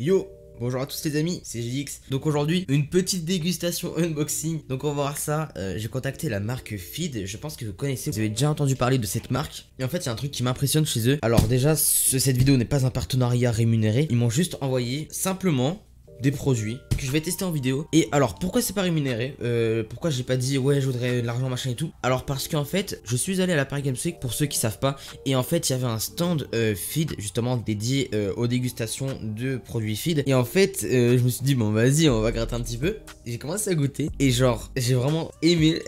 Yo Bonjour à tous les amis, c'est GX. Donc aujourd'hui, une petite dégustation unboxing. Donc on va voir ça. Euh, J'ai contacté la marque Feed. Je pense que vous connaissez, vous avez déjà entendu parler de cette marque. Et en fait, il y a un truc qui m'impressionne chez eux. Alors déjà, ce- cette vidéo n'est pas un partenariat rémunéré. Ils m'ont juste envoyé simplement des produits que je vais tester en vidéo. Et alors, pourquoi c'est pas rémunéré? Euh, Pourquoi j'ai pas dit ouais, je voudrais de l'argent machin et tout? Alors parce qu'en fait, je suis allé à la Paris Games Week pour ceux qui savent pas. Et en fait, il y avait un stand euh, feed justement dédié euh, aux dégustations de produits feed. Et en fait, je me suis dit bon, vas-y, on va gratter un petit peu. J'ai commencé à goûter et genre, j'ai vraiment aimé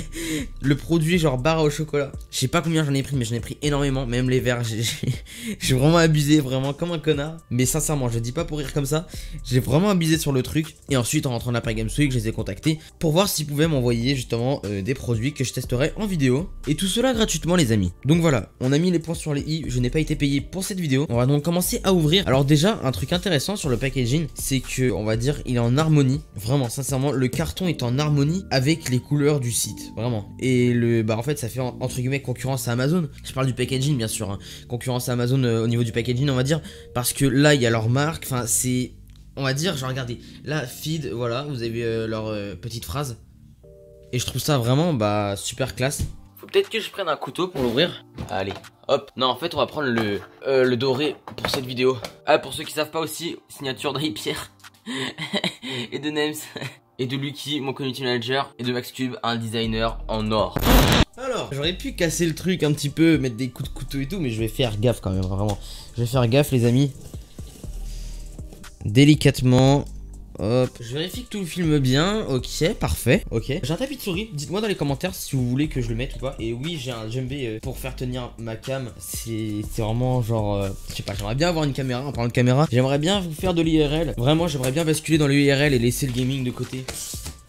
le produit genre barre au chocolat. Je sais pas combien j'en ai pris, mais j'en ai pris énormément. Même les verres, j'ai vraiment abusé, vraiment comme un connard. Mais sincèrement, je dis pas pour rire comme ça. J'ai vraiment abusé sur le truc. Et ensuite, en rentrant Paris Games Week, je les ai contactés pour voir s'ils pouvaient m'envoyer justement euh, des produits que je testerai en vidéo. Et tout cela gratuitement, les amis. Donc voilà, on a mis les points sur les i. Je n'ai pas été payé pour cette vidéo. On va donc commencer à ouvrir. Alors déjà, un truc intéressant sur le packaging, c'est que, on va dire, il est en harmonie. Vraiment, sincèrement, le carton est en harmonie avec les couleurs du site. Vraiment. Et le, bah en fait, ça fait en- entre guillemets concurrence à Amazon. Je parle du packaging, bien sûr. hein. Concurrence à Amazon euh, au niveau du packaging, on va dire. Parce que là, il y a leur marque. Enfin, c'est on va dire, genre regardez, là, feed, voilà, vous avez euh, leur euh, petite phrase. Et je trouve ça vraiment, bah, super classe. Faut peut-être que je prenne un couteau pour l'ouvrir. Allez, hop. Non, en fait, on va prendre le, euh, le doré pour cette vidéo. Ah, pour ceux qui savent pas aussi, signature de Pierre et de Nems. Et de Lucky, mon community manager, et de Max Cube, un designer en or. Alors, j'aurais pu casser le truc un petit peu, mettre des coups de couteau et tout, mais je vais faire gaffe quand même, vraiment. Je vais faire gaffe, les amis délicatement. Hop. Je vérifie que tout filme bien. Ok, parfait. Ok. J'ai un tapis de souris. Dites-moi dans les commentaires si vous voulez que je le mette ou pas. Et oui, j'ai un djembé euh, pour faire tenir ma cam. C'est c'est vraiment genre. euh, je sais pas, j'aimerais bien avoir une caméra. En parlant de caméra, j'aimerais bien vous faire de l'IRL. Vraiment, j'aimerais bien basculer dans l'IRL et laisser le gaming de côté.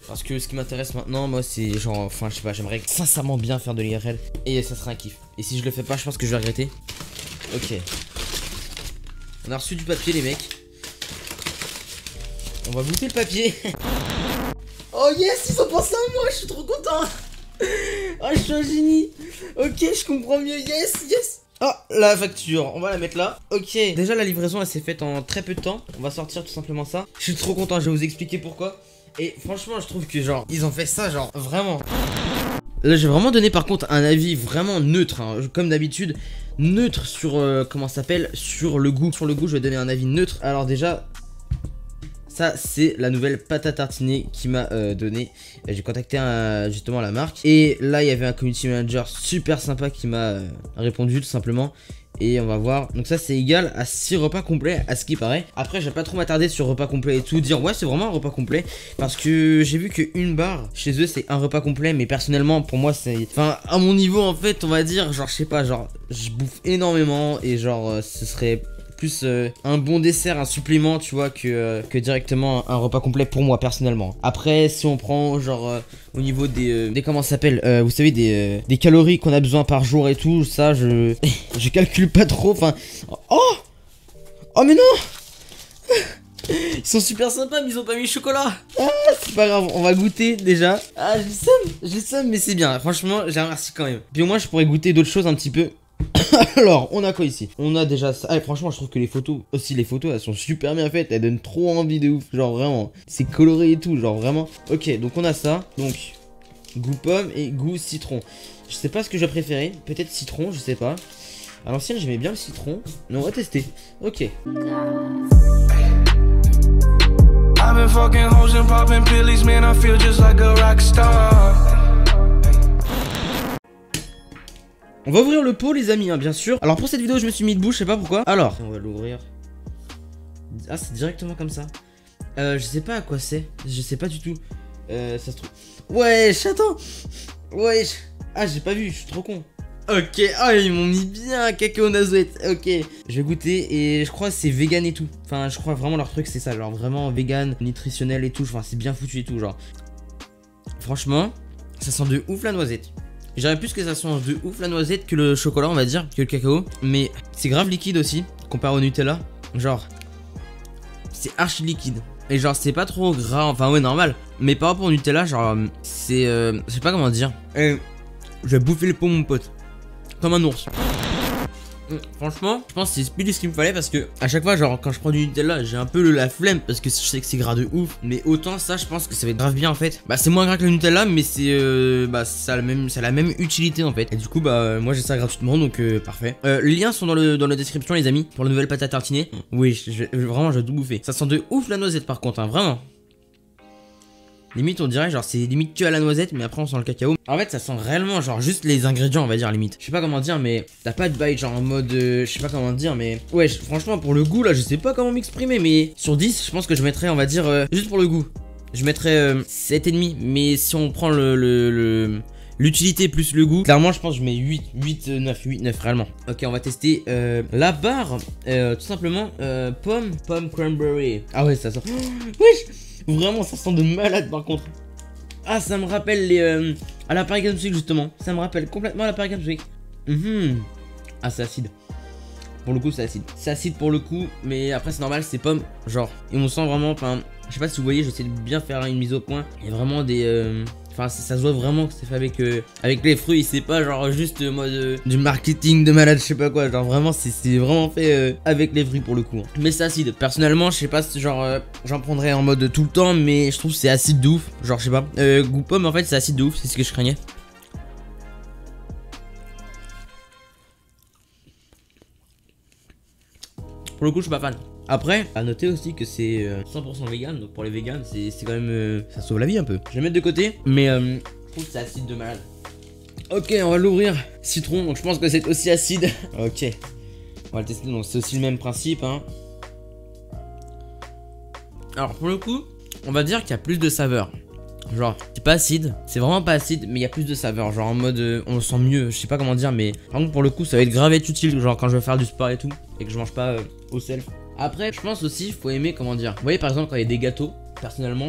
Parce que ce qui m'intéresse maintenant, moi, c'est genre. Enfin, je sais pas, j'aimerais sincèrement bien faire de l'IRL. Et ça serait un kiff. Et si je le fais pas, je pense que je vais regretter. Ok. On a reçu du papier, les mecs. On va goûter le papier. oh yes, ils ont pensé à moi, je suis trop content. Oh, je suis un génie. Ok, je comprends mieux. Yes, yes. Oh, la facture, on va la mettre là. Ok, déjà la livraison elle s'est faite en très peu de temps. On va sortir tout simplement ça. Je suis trop content, je vais vous expliquer pourquoi. Et franchement, je trouve que genre, ils ont fait ça, genre, vraiment. Là, j'ai vraiment donné par contre un avis vraiment neutre, hein, comme d'habitude. Neutre sur, euh, comment s'appelle, sur le goût. Sur le goût, je vais donner un avis neutre. Alors déjà, ça, c'est la nouvelle pâte à tartiner qui m'a euh, donné. J'ai contacté justement la marque. Et là, il y avait un community manager super sympa qui m'a euh, répondu tout simplement. Et on va voir. Donc ça, c'est égal à 6 repas complets, à ce qui paraît. Après, je vais pas trop m'attarder sur repas complet et tout. Dire, ouais, c'est vraiment un repas complet. Parce que j'ai vu qu'une barre, chez eux, c'est un repas complet. Mais personnellement, pour moi, c'est... Enfin, à mon niveau, en fait, on va dire, genre, je sais pas, genre, je bouffe énormément. Et genre, euh, ce serait plus euh, un bon dessert, un supplément, tu vois, que, euh, directement un repas complet pour moi personnellement. Après, si on prend genre euh, au niveau des, des comment ça s'appelle, vous savez des, calories qu'on a besoin par jour et tout, ça je je calcule pas trop. Enfin, oh oh mais non ils sont super sympas, mais ils ont pas mis chocolat. Ah, c'est pas grave, on va goûter déjà. Ah, j'ai le seum, j'ai le seum, mais c'est bien. Franchement, j'ai remercie quand même. Puis au moins, je pourrais goûter d'autres choses un petit peu. Alors, on a quoi ici? On a déjà ça. Ah, franchement, je trouve que les photos, aussi les photos, elles sont super bien faites. Elles donnent trop envie de ouf. Genre vraiment, c'est coloré et tout. Genre vraiment. Ok, donc on a ça. Donc, goût pomme et goût citron. Je sais pas ce que j'ai préféré. Peut-être citron, je sais pas. À l'ancienne, j'aimais bien le citron. Mais on va tester. Ok. I've been fucking and popping man. I feel just like a rock star. On va ouvrir le pot, les amis, hein, bien sûr. Alors pour cette vidéo, je me suis mis debout, je sais pas pourquoi. Alors, on va l'ouvrir. Ah, c'est directement comme ça. Euh, je sais pas à quoi c'est. Je sais pas du tout. Euh, ça se trouve. Wesh, attends. Wesh. Ah, j'ai pas vu, je suis trop con. Ok, ah, ils m'ont mis bien cacao nazouette. Ok, je vais goûter et je crois que c'est vegan et tout. Enfin, je crois vraiment leur truc, c'est ça. Genre vraiment vegan, nutritionnel et tout. Enfin, c'est bien foutu et tout, genre. Franchement, ça sent de ouf la noisette. Je dirais plus que ça sent de ouf la noisette que le chocolat, on va dire, que le cacao. Mais c'est grave liquide aussi, comparé au Nutella. Genre, c'est archi liquide. Et genre, c'est pas trop gras, enfin, ouais, normal. Mais par rapport au Nutella, genre, c'est. euh, je sais pas comment dire. Euh, je vais bouffer le pot, mon pote. Comme un ours. Mm, Franchement, je pense que c'est pile ce qu'il me fallait parce que à chaque fois, genre quand je prends du Nutella, j'ai un peu le- la flemme parce que je sais que c'est gras de ouf. Mais autant ça, je pense que ça va être grave bien en fait. Bah c'est moins gras que le Nutella, mais c'est euh, bah ça a la même, ça a la même utilité en fait. Et du coup, bah moi j'ai ça gratuitement, donc euh, parfait. Euh, les liens sont dans le dans la description, les amis, pour la nouvelle pâte à tartiner. Oui, je, je- vraiment, je vais tout bouffer. Ça sent de ouf la noisette par contre, hein, vraiment. Limite, on dirait genre c'est limite que à la noisette, mais après on sent le cacao. En fait, ça sent réellement genre juste les ingrédients, on va dire limite. Je sais pas comment dire, mais t'as pas de bite genre en mode. euh, je sais pas comment dire, mais. Ouais, franchement, pour le goût là, je sais pas comment m'exprimer, mais sur 10, je pense que je mettrais, on va dire, euh, juste pour le goût. Je mettrais euh, 7,5, mais si on prend le. le, L'utilité plus le goût, clairement je pense que je mets 8, 8, euh, 9, 8, 9 réellement. Ok, on va tester euh, la barre, euh, tout simplement, euh, pomme, pomme cranberry. Ah ouais, ça sent. Wesh Vraiment, ça sent de malade par contre. Ah, ça me rappelle les. Euh, à la Paris Games Week justement. Ça me rappelle complètement à la Paris Games Week. Mhm. Ah, c'est acide. Pour le coup, c'est acide. C'est acide pour le coup, mais après, c'est normal, c'est pomme. Genre, et on sent vraiment. Enfin, je sais pas si vous voyez, j'essaie de bien faire une mise au point. Il y a vraiment des. euh, Enfin, ça, ça se voit vraiment que c'est fait avec, euh, avec les fruits. C'est pas genre juste euh, mode euh, du marketing de malade, je sais pas quoi. Genre vraiment, c'est vraiment fait euh, avec les fruits pour le coup. Mais c'est acide. Personnellement, je sais pas si genre j'en prendrais en mode tout le temps, mais je trouve que c'est acide de ouf. Genre, je sais pas. Euh, goût pomme, en fait, c'est acide de ouf. C'est ce que je craignais. Pour le coup, je suis pas fan. Après, à noter aussi que c'est euh, 100% vegan, donc pour les vegans, c'est quand même. euh, ça sauve la vie un peu. Je vais mettre de côté, mais euh, je trouve que c'est acide de malade. Ok, on va l'ouvrir. Citron, donc je pense que c'est aussi acide. ok. On va le tester, donc c'est aussi le même principe. Hein. Alors pour le coup, on va dire qu'il y a plus de saveur. Genre, c'est pas acide, c'est vraiment pas acide, mais il y a plus de saveur. Genre en mode, euh, on le sent mieux, je sais pas comment dire, mais par contre pour le coup, ça va être grave être utile. Genre quand je vais faire du sport et tout, et que je mange pas euh, au self. Après, je pense aussi, faut aimer comment dire. Vous voyez par exemple quand il y a des gâteaux, personnellement,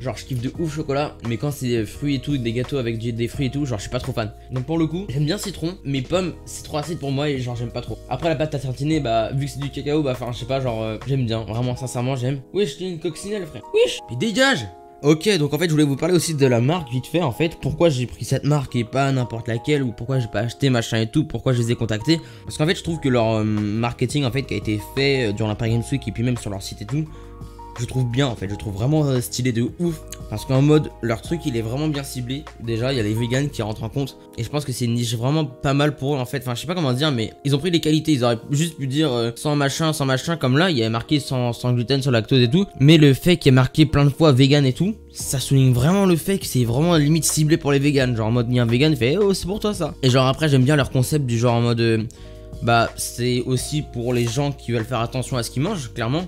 genre je kiffe de ouf chocolat, mais quand c'est euh, fruits et tout, des gâteaux avec des fruits et tout, genre je suis pas trop fan. Donc pour le coup, j'aime bien citron, mais pomme, c'est trop acide pour moi et genre j'aime pas trop. Après la pâte à tartiner, bah vu que c'est du cacao, bah enfin je sais pas, genre euh, j'aime bien, vraiment sincèrement j'aime. Wesh, t'es une coccinelle frère. Wesh, mais dégage Ok, donc en fait, je voulais vous parler aussi de la marque vite fait. En fait, pourquoi j'ai pris cette marque et pas n'importe laquelle, ou pourquoi j'ai pas acheté machin et tout, pourquoi je les ai contactés. Parce qu'en fait, je trouve que leur euh, marketing en fait qui a été fait euh, durant la Paris Games Week et puis même sur leur site et tout, je trouve bien en fait. Je trouve vraiment euh, stylé de ouf. Parce qu'en mode, leur truc il est vraiment bien ciblé. Déjà, il y a les vegans qui rentrent en compte. Et je pense que c'est une niche vraiment pas mal pour eux en fait. Enfin, je sais pas comment dire, mais ils ont pris les qualités. Ils auraient juste pu dire euh, sans machin, sans machin, comme là, il y avait marqué sans, sans gluten, sans lactose et tout. Mais le fait qu'il y ait marqué plein de fois vegan et tout, ça souligne vraiment le fait que c'est vraiment limite ciblé pour les vegans. Genre en mode, il un vegan, fait oh, c'est pour toi ça. Et genre après, j'aime bien leur concept du genre en mode. euh, bah, c'est aussi pour les gens qui veulent faire attention à ce qu'ils mangent, clairement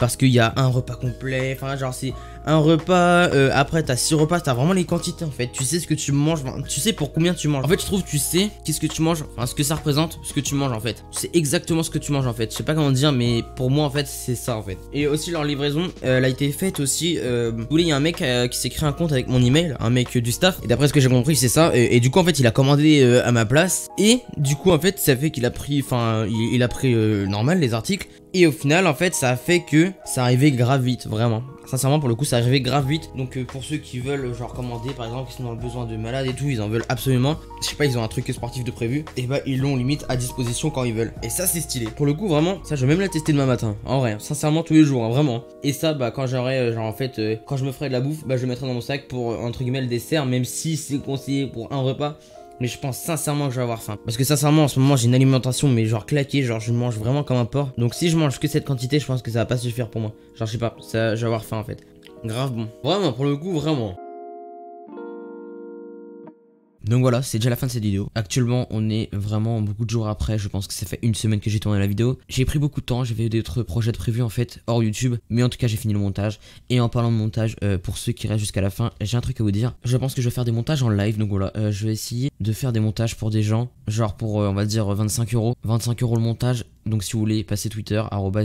parce qu'il y a un repas complet, enfin genre c'est un repas, euh, après t'as six repas, t'as vraiment les quantités en fait, tu sais ce que tu manges, tu sais pour combien tu manges. En fait je trouve tu sais qu'est-ce que tu manges, enfin ce que ça représente, ce que tu manges en fait. Tu sais exactement ce que tu manges en fait, je sais pas comment dire mais pour moi en fait c'est ça en fait. Et aussi leur livraison, euh, elle a été faite aussi, euh, vous voulez il y a un mec qui s'est créé un compte avec mon email, un mec du staff, et d'après ce que j'ai compris c'est ça, et, du coup en fait il a commandé à ma place, et du coup en fait ça fait qu'il a pris, enfin il, il a pris normal les articles, et au final, en fait, ça a fait que ça arrivait grave vite, vraiment. Sincèrement, pour le coup, ça arrivait grave vite. Donc, euh, pour ceux qui veulent, genre, commander, par exemple, qui sont dans le besoin de malades et tout, ils en veulent absolument. Je sais pas, ils ont un truc sportif de prévu. Et bah, ils l'ont limite à disposition quand ils veulent. Et ça, c'est stylé. Pour le coup, vraiment, ça, je vais même la tester demain matin. En vrai, sincèrement, tous les jours, hein, vraiment. Et ça, bah, quand j'aurai, euh, genre, en fait, euh, quand je me ferai de la bouffe, bah, je le mettrai dans mon sac pour, euh, entre guillemets, le dessert, même si c'est conseillé pour un repas. Mais je pense sincèrement que je vais avoir faim. Parce que sincèrement, en ce moment, j'ai une alimentation, mais genre claquée. Genre, je mange vraiment comme un porc. Donc, si je mange que cette quantité, je pense que ça va pas suffire pour moi. Genre, je sais pas, ça, je vais avoir faim en fait. Grave bon. Vraiment, pour le coup, vraiment. Donc voilà, c'est déjà la fin de cette vidéo. Actuellement, on est vraiment beaucoup de jours après. Je pense que ça fait une semaine que j'ai tourné la vidéo. J'ai pris beaucoup de temps, j'avais d'autres projets de prévus en fait hors YouTube. Mais en tout cas, j'ai fini le montage. Et en parlant de montage, euh, pour ceux qui restent jusqu'à la fin, j'ai un truc à vous dire. Je pense que je vais faire des montages en live. Donc voilà, euh, je vais essayer de faire des montages pour des gens. Genre pour, euh, on va dire, 25 euros. 25 euros le montage. Donc si vous voulez, passez Twitter,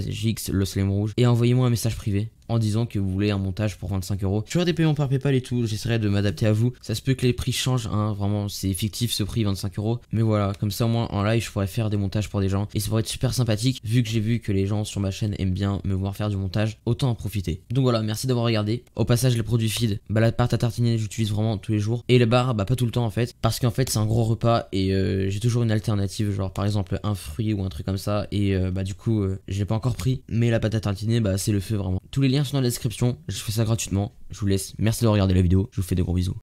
jx rouge, et envoyez-moi un message privé en disant que vous voulez un montage pour 25 euros. J'aurai des paiements par PayPal et tout, j'essaierai de m'adapter à vous. Ça se peut que les prix changent, hein, vraiment c'est fictif ce prix 25 euros. Mais voilà, comme ça au moins en live je pourrais faire des montages pour des gens et ça pourrait être super sympathique vu que j'ai vu que les gens sur ma chaîne aiment bien me voir faire du montage, autant en profiter. Donc voilà, merci d'avoir regardé. Au passage les produits feed, bah la pâte à tartiner j'utilise vraiment tous les jours et les barres bah pas tout le temps en fait parce qu'en fait c'est un gros repas et euh, j'ai toujours une alternative genre par exemple un fruit ou un truc comme ça et euh, bah du coup euh, je l'ai pas encore pris mais la pâte à tartiner bah c'est le feu vraiment. Tous les liens sont dans la description, je fais ça gratuitement. Je vous laisse. Merci de regarder la vidéo. Je vous fais des gros bisous.